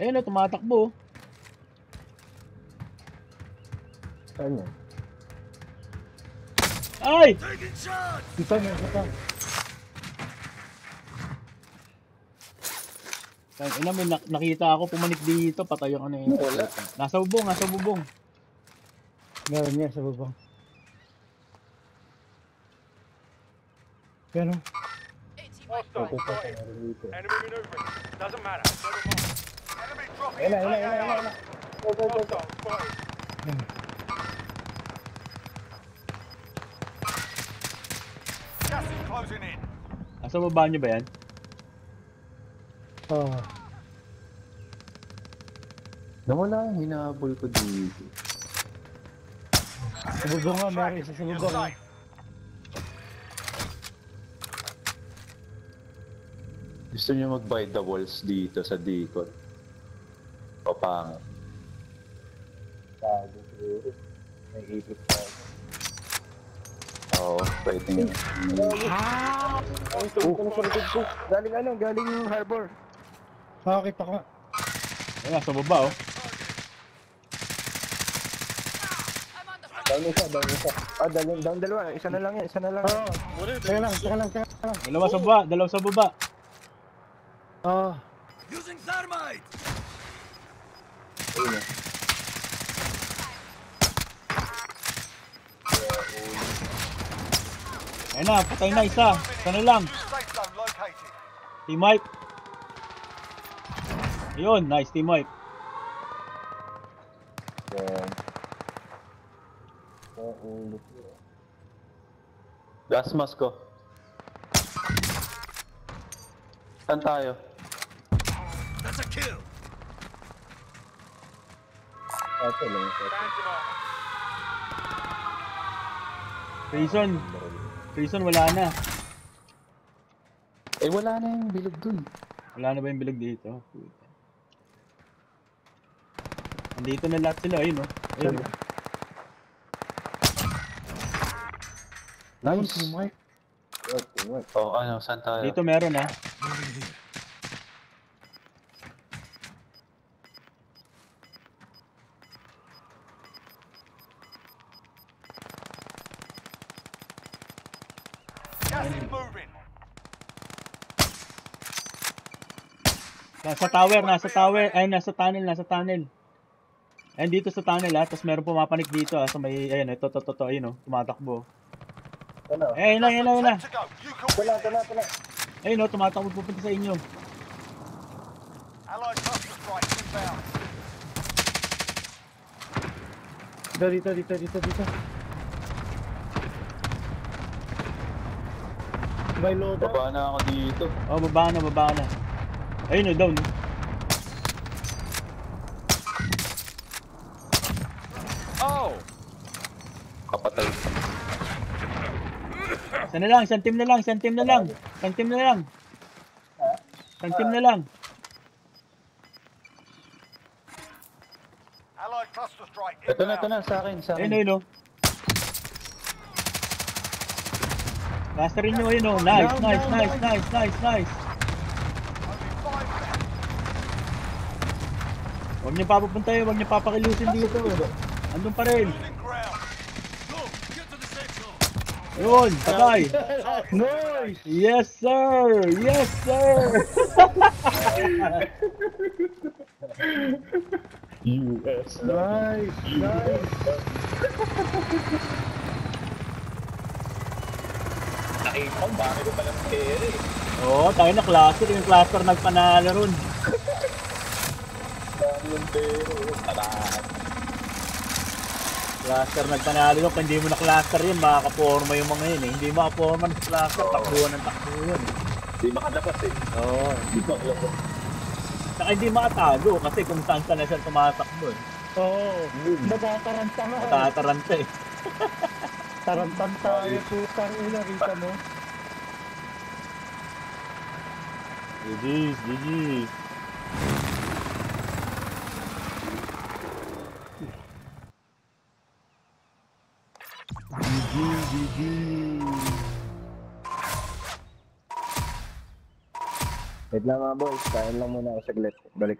Ayun na, tumatakbo. Saan yan? Ay! Isa na, isa. Ay, ina, may nak- nakita ako pumanik dito, patay yung ano yun. Wala. Nasa bubong, nasa bubong. Meron niya sa bubong. Pero, Hostile. Enemy maneuvering. Doesn't matter. Mind. Enemy Ayun na, ayun na, ayun na, ayun na. Go, go, go, go. Gas is closing in. Nasa baba nyo ba yan? Oh. Nawala yung hinahabol ko dito. Sa bubong nga, meron isa sa You're bubong. safe. Gusto niyo mag-buy the walls dito sa Deacon. Papangit. Tago siguro. May ipit pa ako. Oo, pwede nga. Ang tunog ko na sa likod ko. Galing ano, galing harbor. Bakit ako? Ayun, nasa baba oh. Down isa, down isa. Ah, down, down dalawa. Isa na lang yan, isa na lang. Oo. Teka lang, teka lang, teka lang. Dalawa sa baba, dalawa sa baba. Oo. Using thermite. Ayun na, patay na isa. Isa na lang. Team wipe. Ayun, nice team wipe. Gas mask ko. Saan tayo? That's a kill. Ito lang. Prison. Prison, wala na. Eh, wala na yung bilog dun. Wala na ba yung bilog dito? Puta. Andito na lahat sila, ayun oh. Ayun. oh. Nice. Oh, ano, saan tayo? Dito meron ah. Nasa tower, nasa tower. Ay, nasa tunnel, nasa tunnel. Ayun dito sa tunnel ah. Tapos meron pumapanik dito ah. Sa may, ayun, ito, ito, ito, ito, ayun oh. Tumatakbo. Ano? Eh, ayun na, ayun na, ayun can Ito na, ito na, ito na. Ayun oh, tumatakbo pupunta sa inyo. Dito, dito, dito, dito, dito. May load up. Baba na ako dito. Oh, baba na, baba na. Ayun oh, down. Oh! Kapatay. Isa na lang, isang team na lang, isang team na lang. Isang team na lang. Isang team na lang. Ito na, ito na, sa akin, sa Ayun, akin. ayun oh. Basta rin nyo, ayun oh. Nice, Down, nice, down, nice, down. nice, nice, nice. Huwag niyo papapunta yun, huwag niyo papakilusin dito. Andun pa rin. Yun, patay. Nice! Yes, sir! Yes, sir! US Nice! Nice! Nakita ko, bakit ko palang carry? Oo, tayo na cluster. Yung cluster nagpanalo ron. Dami yung pero. Tarahan. Cluster nagpanalo ron. Kung hindi mo na cluster yun, makakaporma yung mga yun eh. Hindi makaporma ng cluster, takbuhan ng takbo yun. Di makadapas eh. Oo. Di makalabas. Saka hindi makatago kasi kung saan saan na siya tumatakbo eh. Oo. Natataranta nga. Matataranta eh. Tarantan tayo. Putang ina, kita mo. GG's, GG's. GG, GG. Wait lang mga boys. Kain lang muna ako saglit. Balik